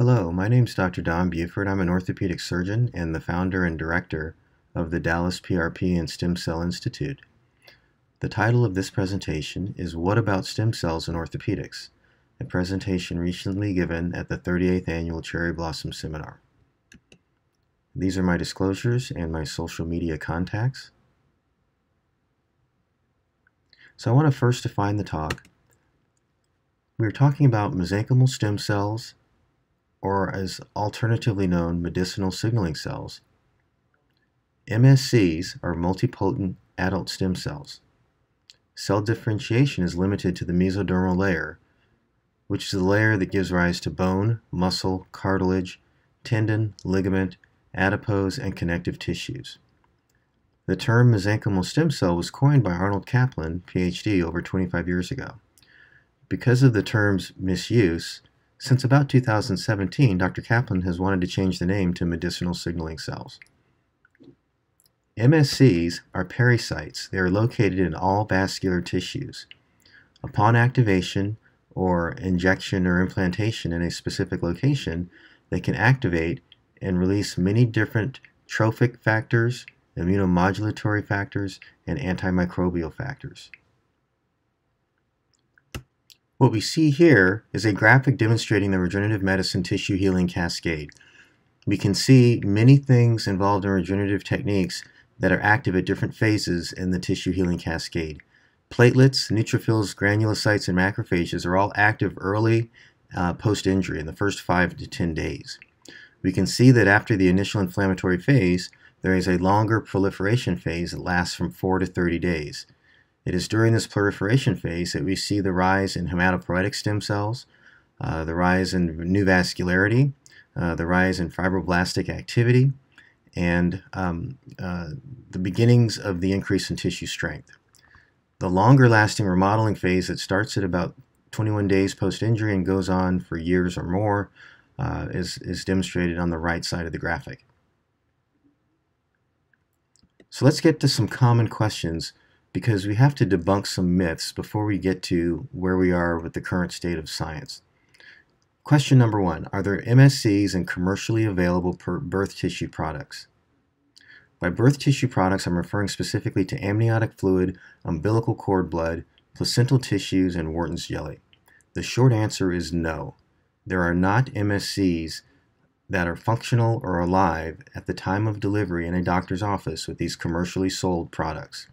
Hello, my name is Dr. Don Buford. I'm an orthopedic surgeon and the founder and director of the Dallas PRP and Stem Cell Institute. The title of this presentation is What About Stem Cells in Orthopedics? A presentation recently given at the 38th Annual Cherry Blossom Seminar. These are my disclosures and my social media contacts. So I want to first define the talk. We're talking about mesenchymal stem cells, or as alternatively known, medicinal signaling cells. MSCs are multipotent adult stem cells. Cell differentiation is limited to the mesodermal layer, which is the layer that gives rise to bone, muscle, cartilage, tendon, ligament, adipose, and connective tissues. The term mesenchymal stem cell was coined by Arnold Caplan, PhD, over 25 years ago. Because of the term's misuse, since about 2017, Dr. Caplan has wanted to change the name to medicinal signaling cells. MSCs are pericytes. They are located in all vascular tissues. Upon activation or injection or implantation in a specific location, they can activate and release many different trophic factors, immunomodulatory factors, and antimicrobial factors. What we see here is a graphic demonstrating the regenerative medicine tissue healing cascade. We can see many things involved in regenerative techniques that are active at different phases in the tissue healing cascade. Platelets, neutrophils, granulocytes, and macrophages are all active early uh, post-injury in the first 5 to 10 days. We can see that after the initial inflammatory phase, there is a longer proliferation phase that lasts from 4 to 30 days. It is during this proliferation phase that we see the rise in hematopoietic stem cells, uh, the rise in new vascularity, uh, the rise in fibroblastic activity, and um, uh, the beginnings of the increase in tissue strength. The longer lasting remodeling phase that starts at about 21 days post injury and goes on for years or more uh, is, is demonstrated on the right side of the graphic. So let's get to some common questions because we have to debunk some myths before we get to where we are with the current state of science. Question number one, are there MSCs in commercially available birth tissue products? By birth tissue products, I'm referring specifically to amniotic fluid, umbilical cord blood, placental tissues, and Wharton's jelly. The short answer is no. There are not MSCs that are functional or alive at the time of delivery in a doctor's office with these commercially sold products.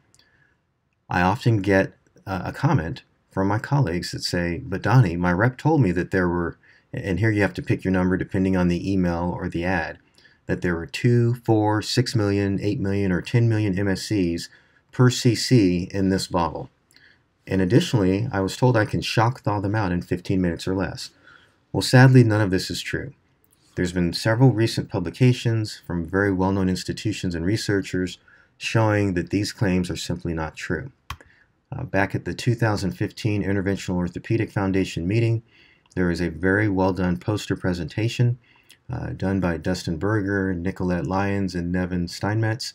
I often get a comment from my colleagues that say, but Donnie, my rep told me that there were, and here you have to pick your number depending on the email or the ad, that there were 2, 4, 6 million, 8 million, or 10 million MSCs per cc in this bottle. And additionally, I was told I can shock thaw them out in 15 minutes or less. Well, sadly, none of this is true. There's been several recent publications from very well-known institutions and researchers showing that these claims are simply not true. Uh, back at the 2015 Interventional Orthopedic Foundation meeting, there is a very well done poster presentation uh, done by Dustin Berger, Nicolette Lyons, and Nevin Steinmetz.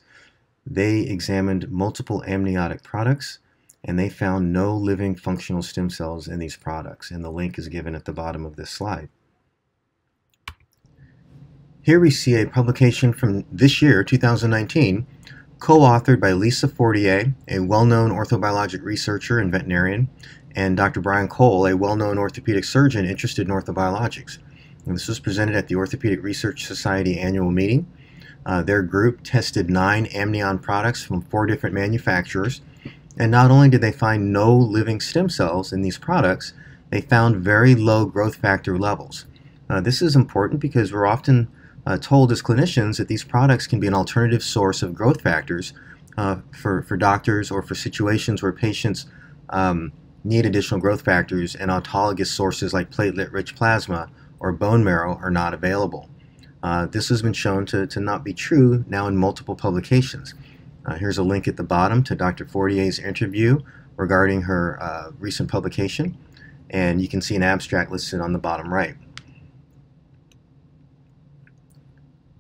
They examined multiple amniotic products and they found no living functional stem cells in these products, and the link is given at the bottom of this slide. Here we see a publication from this year, 2019, co-authored by Lisa Fortier, a well-known orthobiologic researcher and veterinarian, and Dr. Brian Cole, a well-known orthopedic surgeon interested in orthobiologics. And this was presented at the Orthopedic Research Society annual meeting. Uh, their group tested nine amnion products from four different manufacturers, and not only did they find no living stem cells in these products, they found very low growth factor levels. Uh, this is important because we're often uh, told as clinicians that these products can be an alternative source of growth factors uh, for, for doctors or for situations where patients um, need additional growth factors and autologous sources like platelet-rich plasma or bone marrow are not available. Uh, this has been shown to, to not be true now in multiple publications. Uh, here's a link at the bottom to Dr. Fortier's interview regarding her uh, recent publication, and you can see an abstract listed on the bottom right.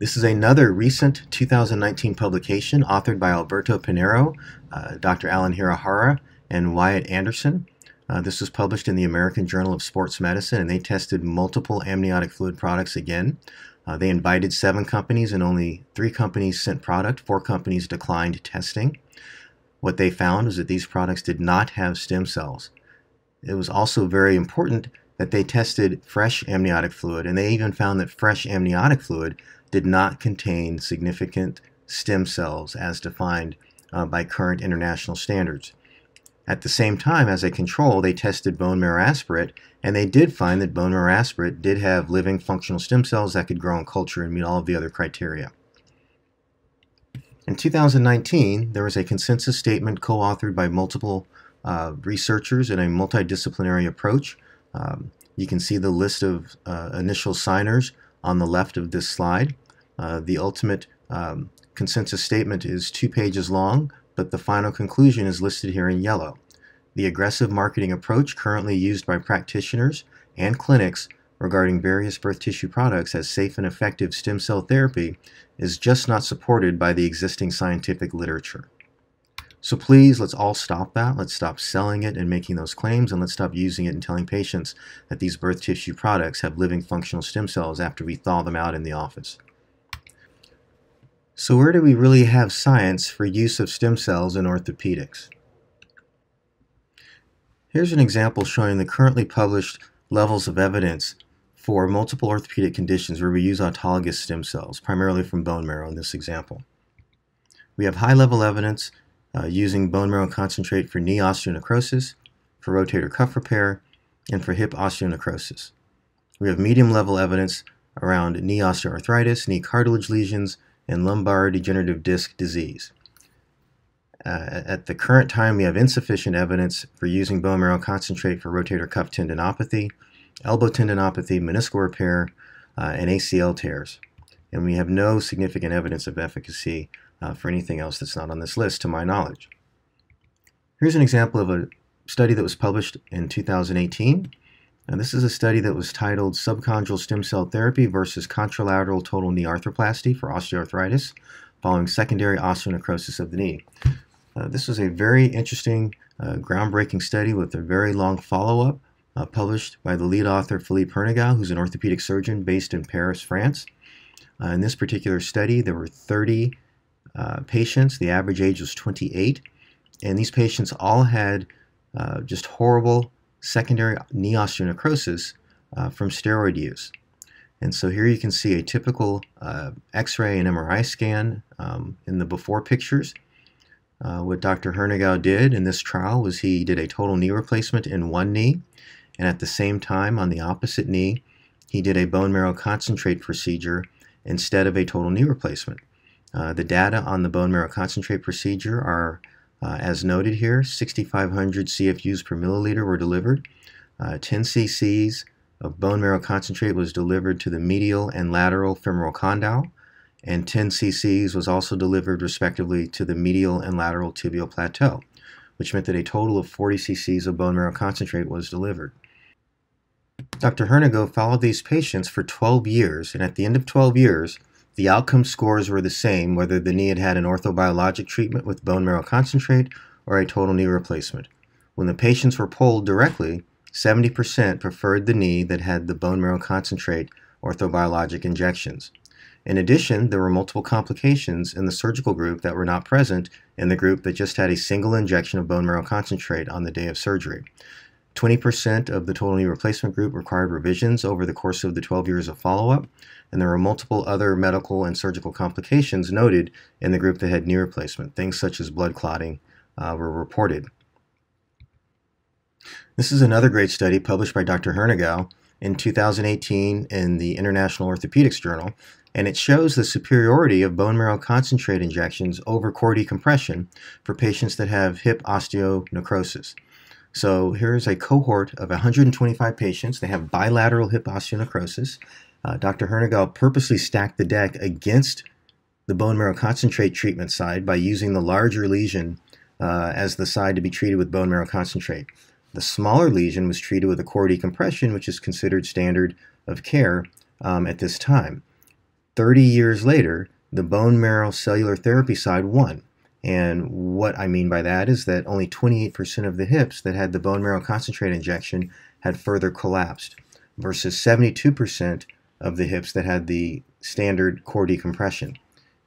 This is another recent 2019 publication authored by Alberto Panero, uh, Dr. Alan Hirahara, and Wyatt Anderson. Uh, this was published in the American Journal of Sports Medicine, and they tested multiple amniotic fluid products again. Uh, they invited seven companies, and only three companies sent product. Four companies declined testing. What they found was that these products did not have stem cells. It was also very important that they tested fresh amniotic fluid, and they even found that fresh amniotic fluid did not contain significant stem cells as defined uh, by current international standards. At the same time, as a control, they tested bone marrow aspirate, and they did find that bone marrow aspirate did have living functional stem cells that could grow in culture and meet all of the other criteria. In 2019, there was a consensus statement co-authored by multiple uh, researchers in a multidisciplinary approach. Um, you can see the list of uh, initial signers on the left of this slide. Uh, the ultimate um, consensus statement is two pages long, but the final conclusion is listed here in yellow. The aggressive marketing approach currently used by practitioners and clinics regarding various birth tissue products as safe and effective stem cell therapy is just not supported by the existing scientific literature. So please, let's all stop that. Let's stop selling it and making those claims, and let's stop using it and telling patients that these birth tissue products have living functional stem cells after we thaw them out in the office. So where do we really have science for use of stem cells in orthopedics? Here's an example showing the currently published levels of evidence for multiple orthopedic conditions where we use autologous stem cells, primarily from bone marrow in this example. We have high-level evidence uh, using bone marrow concentrate for knee osteonecrosis, for rotator cuff repair, and for hip osteonecrosis. We have medium-level evidence around knee osteoarthritis, knee cartilage lesions, and lumbar degenerative disc disease. Uh, at the current time, we have insufficient evidence for using bone marrow concentrate for rotator cuff tendinopathy, elbow tendinopathy, meniscal repair, uh, and ACL tears. And we have no significant evidence of efficacy uh, for anything else that's not on this list, to my knowledge. Here's an example of a study that was published in 2018. And this is a study that was titled Subchondral Stem Cell Therapy versus Contralateral Total Knee Arthroplasty for Osteoarthritis following secondary osteonecrosis of the knee. Uh, this was a very interesting, uh, groundbreaking study with a very long follow-up uh, published by the lead author Philippe Hernigou, who's an orthopedic surgeon based in Paris, France. Uh, in this particular study, there were 30 uh, patients. The average age was 28. And these patients all had uh, just horrible secondary knee osteonecrosis uh, from steroid use. And so here you can see a typical uh, X-ray and MRI scan um, in the before pictures. Uh, what Dr. Hernigou did in this trial was he did a total knee replacement in one knee, and at the same time on the opposite knee, he did a bone marrow concentrate procedure instead of a total knee replacement. Uh, the data on the bone marrow concentrate procedure are uh, as noted here, 6,500 CFUs per milliliter were delivered. Uh, 10 cc's of bone marrow concentrate was delivered to the medial and lateral femoral condyle, and 10 cc's was also delivered respectively to the medial and lateral tibial plateau, which meant that a total of 40 cc's of bone marrow concentrate was delivered. Dr. Hernigou followed these patients for 12 years, and at the end of 12 years, the outcome scores were the same whether the knee had had an orthobiologic treatment with bone marrow concentrate or a total knee replacement. When the patients were polled directly, 70% preferred the knee that had the bone marrow concentrate orthobiologic injections. In addition, there were multiple complications in the surgical group that were not present in the group that just had a single injection of bone marrow concentrate on the day of surgery. 20% of the total knee replacement group required revisions over the course of the 12 years of follow-up, and there were multiple other medical and surgical complications noted in the group that had knee replacement. Things such as blood clotting uh, were reported. This is another great study published by Dr. Hernigou in 2018 in the International Orthopedics Journal, and it shows the superiority of bone marrow concentrate injections over core decompression for patients that have hip osteonecrosis. So here's a cohort of 125 patients. They have bilateral hip osteonecrosis. Uh, Dr. Hernigou purposely stacked the deck against the bone marrow concentrate treatment side by using the larger lesion uh, as the side to be treated with bone marrow concentrate. The smaller lesion was treated with a core decompression, which is considered standard of care um, at this time. 30 years later, the bone marrow cellular therapy side won And what I mean by that is that only 28% of the hips that had the bone marrow concentrate injection had further collapsed, versus 72% of the hips that had the standard core decompression.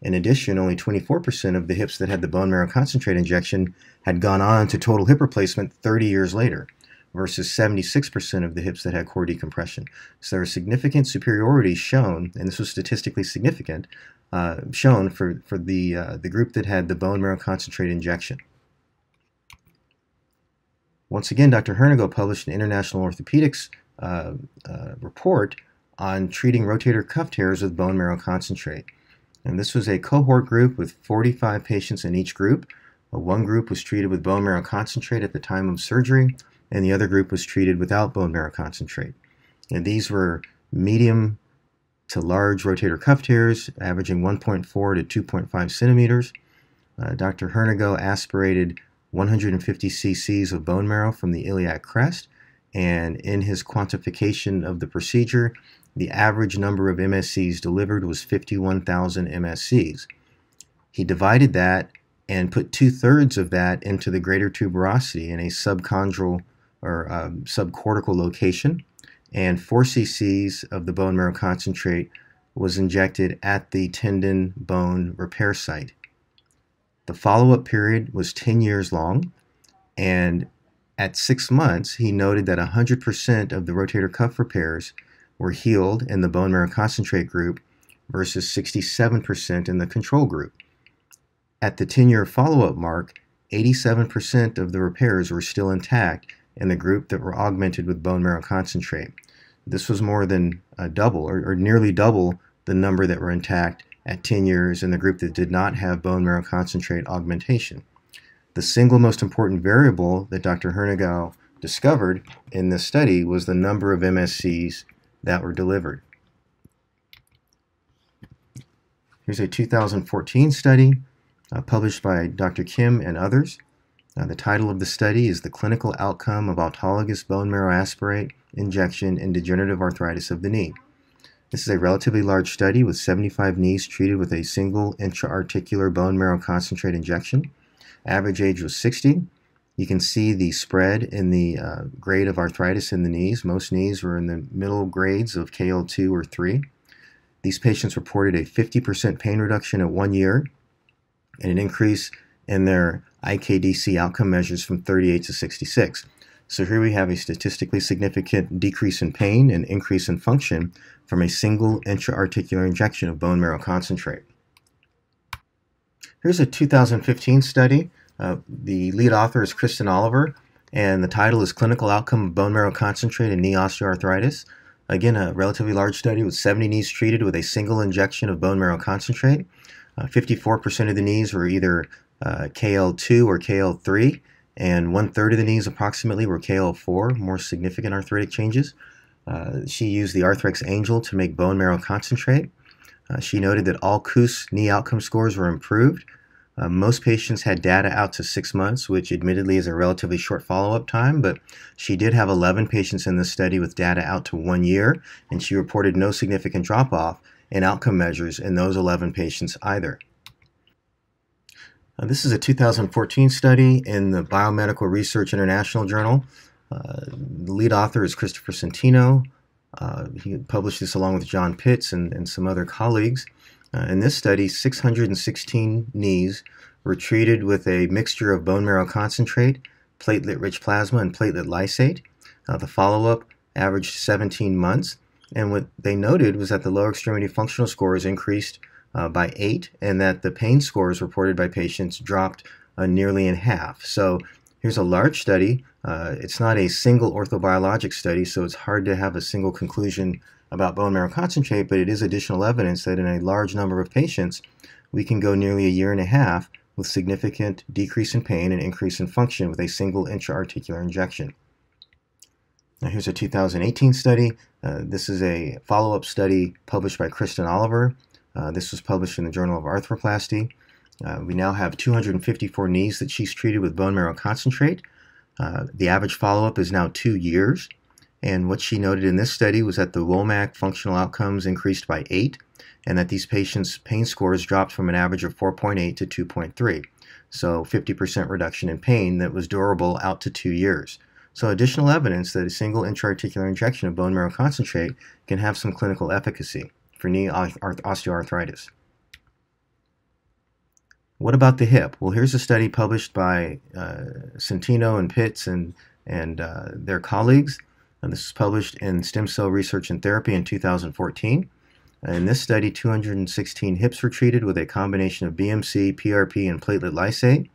In addition, only 24% of the hips that had the bone marrow concentrate injection had gone on to total hip replacement 30 years later, versus 76% of the hips that had core decompression. So there was significant superiority shown, and this was statistically significant, uh, shown for, for the, uh, the group that had the bone marrow concentrate injection. Once again, Dr. Hernigou published an International Orthopedics uh, uh, report on treating rotator cuff tears with bone marrow concentrate. And this was a cohort group with 45 patients in each group. Uh, one group was treated with bone marrow concentrate at the time of surgery, and the other group was treated without bone marrow concentrate. And these were medium to large rotator cuff tears, averaging 1.4 to 2.5 centimeters. Uh, Dr. Hernigou aspirated 150 cc's of bone marrow from the iliac crest, and in his quantification of the procedure, the average number of MSCs delivered was 51,000 MSCs. He divided that and put two thirds of that into the greater tuberosity in a subchondral or um, subcortical location, and 4 cc's of the bone marrow concentrate was injected at the tendon bone repair site. The follow up period was 10 years long, and at six months, he noted that 100% of the rotator cuff repairs were healed in the bone marrow concentrate group versus 67% in the control group. At the 10 year follow up mark, 87% of the repairs were still intact in the group that were augmented with bone marrow concentrate. This was more than double, or, or nearly double, the number that were intact at 10 years in the group that did not have bone marrow concentrate augmentation. The single most important variable that Dr. Hernigou discovered in this study was the number of MSCs that were delivered. Here's a 2014 study uh, published by Dr. Kim and others. Uh, the title of the study is The Clinical Outcome of Autologous Bone Marrow Aspirate Injection in Degenerative Arthritis of the Knee. This is a relatively large study with 75 knees treated with a single intra-articular bone marrow concentrate injection. Average age was 60. You can see the spread in the uh, grade of arthritis in the knees. Most knees were in the middle grades of KL2 or 3. These patients reported a 50% pain reduction at one year and an increase in their IKDC outcome measures from 38 to 66. So here we have a statistically significant decrease in pain and increase in function from a single intra-articular injection of bone marrow concentrate. Here's a 2015 study uh, the lead author is Kristen Oliver, and the title is Clinical Outcome of Bone Marrow Concentrate in Knee Osteoarthritis. Again, a relatively large study with 70 knees treated with a single injection of bone marrow concentrate. 54% uh, of the knees were either uh, KL2 or KL3, and one third of the knees approximately were KL4, more significant arthritic changes. Uh, she used the Arthrex Angel to make bone marrow concentrate. Uh, she noted that all KOOS knee outcome scores were improved, uh, most patients had data out to six months, which admittedly is a relatively short follow-up time, but she did have 11 patients in this study with data out to one year, and she reported no significant drop-off in outcome measures in those 11 patients either. Uh, this is a 2014 study in the Biomedical Research International Journal. Uh, the lead author is Christopher Centeno. Uh, he published this along with John Pitts and, and some other colleagues. Uh, in this study, 616 knees were treated with a mixture of bone marrow concentrate, platelet-rich plasma, and platelet lysate. Uh, the follow-up averaged 17 months, and what they noted was that the lower extremity functional scores increased uh, by 8, and that the pain scores reported by patients dropped uh, nearly in half. So here's a large study. Uh, it's not a single orthobiologic study, so it's hard to have a single conclusion about bone marrow concentrate, but it is additional evidence that in a large number of patients, we can go nearly a year and a half with significant decrease in pain and increase in function with a single intra-articular injection. Now here's a 2018 study. Uh, this is a follow-up study published by Kristen Oliver. Uh, this was published in the Journal of Arthroplasty. Uh, we now have 254 knees that she's treated with bone marrow concentrate. Uh, the average follow-up is now two years. And what she noted in this study was that the WOMAC functional outcomes increased by 8 and that these patients' pain scores dropped from an average of 4.8 to 2.3. So 50% reduction in pain that was durable out to two years. So additional evidence that a single intra-articular injection of bone marrow concentrate can have some clinical efficacy for knee osteoarthritis. What about the hip? Well, here's a study published by uh, Centeno and Pitts and, and uh, their colleagues. And this was published in Stem Cell Research and Therapy in 2014. In this study, 216 hips were treated with a combination of BMC, PRP, and platelet lysate.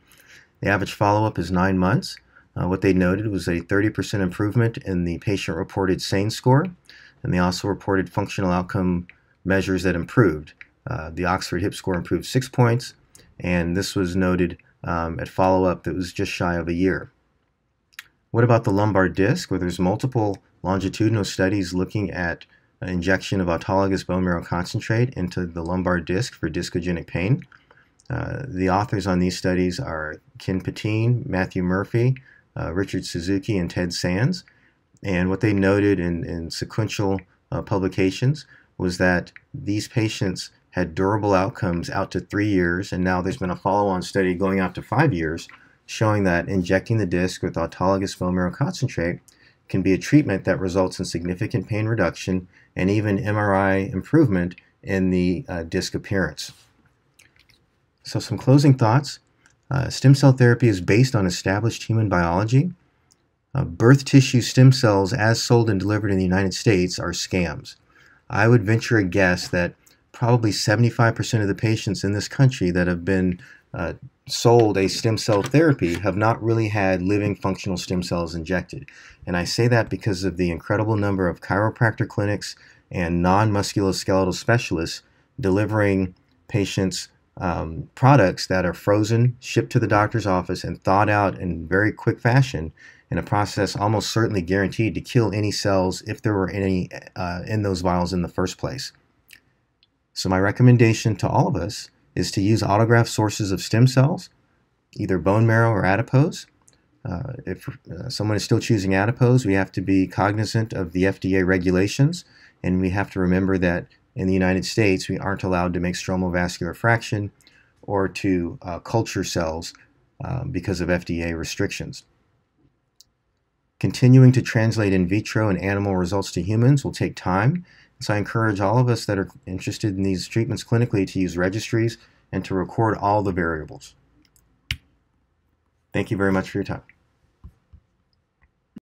The average follow-up is nine months. Uh, what they noted was a 30% improvement in the patient-reported SANE score, and they also reported functional outcome measures that improved. Uh, the Oxford hip score improved six points, and this was noted um, at follow-up that was just shy of a year. What about the lumbar disc, where there's multiple longitudinal studies looking at injection of autologous bone marrow concentrate into the lumbar disc for discogenic pain. Uh, the authors on these studies are Ken Pettine, Matthew Murphy, uh, Richard Suzuki, and Ted Sands. And what they noted in, in sequential uh, publications was that these patients had durable outcomes out to three years, and now there's been a follow-on study going out to five years showing that injecting the disc with autologous bone marrow concentrate can be a treatment that results in significant pain reduction and even MRI improvement in the uh, disc appearance. So some closing thoughts. Uh, stem cell therapy is based on established human biology. Uh, birth tissue stem cells as sold and delivered in the United States are scams. I would venture a guess that probably 75% of the patients in this country that have been uh, sold a stem cell therapy have not really had living functional stem cells injected. And I say that because of the incredible number of chiropractor clinics and non musculoskeletal specialists delivering patients um, products that are frozen, shipped to the doctor's office, and thawed out in very quick fashion in a process almost certainly guaranteed to kill any cells if there were any uh, in those vials in the first place. So, my recommendation to all of us is to use autograft sources of stem cells, either bone marrow or adipose. Uh, if uh, someone is still choosing adipose, we have to be cognizant of the FDA regulations, and we have to remember that in the United States, we aren't allowed to make stromal vascular fraction or to uh, culture cells um, because of FDA restrictions. Continuing to translate in vitro and animal results to humans will take time, so I encourage all of us that are interested in these treatments clinically to use registries and to record all the variables. Thank you very much for your time.